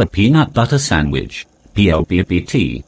a peanut butter sandwich. PLPPT.